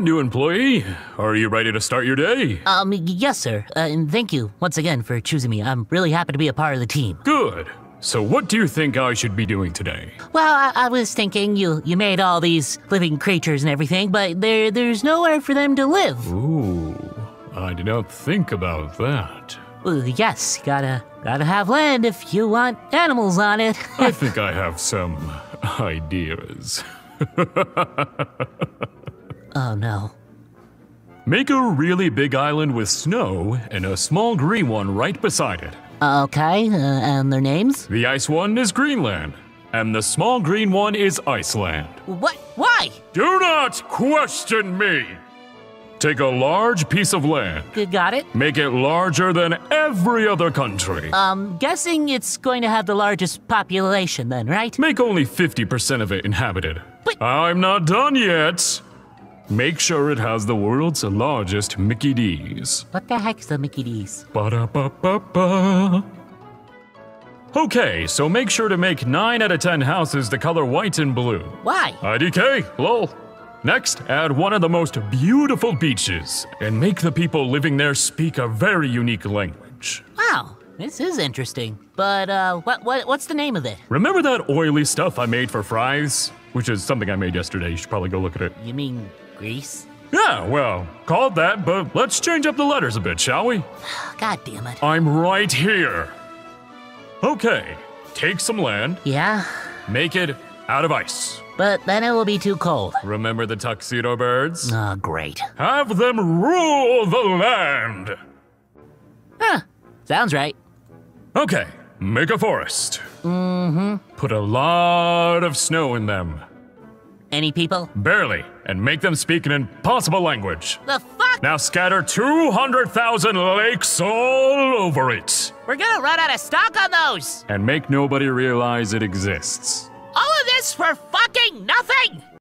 new employee. Are you ready to start your day? Um, yes, sir. Uh, and thank you once again for choosing me. I'm really happy to be a part of the team. Good. So, what do you think I should be doing today? Well, I, I was thinking you you made all these living creatures and everything, but there there's nowhere for them to live. Ooh, I did not think about that. Well, yes, gotta gotta have land if you want animals on it. I think I have some ideas. oh no. Make a really big island with snow and a small green one right beside it. Okay, uh, and their names? The ice one is Greenland, and the small green one is Iceland. What? Why? Do not question me! Take a large piece of land, Got it. make it larger than every other country. Um, guessing it's going to have the largest population then, right? Make only 50% of it inhabited. But- I'm not done yet. Make sure it has the world's largest Mickey D's. What the heck's the Mickey D's? Ba-da-ba-ba-ba. Okay, so make sure to make 9 out of 10 houses the color white and blue. Why? IDK, lol. Next, add one of the most beautiful beaches and make the people living there speak a very unique language. Wow, this is interesting. But uh, what what what's the name of it? Remember that oily stuff I made for fries? Which is something I made yesterday. You should probably go look at it. You mean Greece? Yeah, well, called that, but let's change up the letters a bit, shall we? God damn it. I'm right here. Okay, take some land, Yeah, make it out of ice. but then it will be too cold. Remember the tuxedo birds? Oh, great. Have them rule the land. Huh, sounds right. Okay, make a forest. Mm-hmm. Put a lot of snow in them. Any people? Barely, and make them speak an impossible language. The fuck? Now scatter 200,000 lakes all over it. We're gonna run out of stock on those! And make nobody realize it exists. All of this for fucking nothing!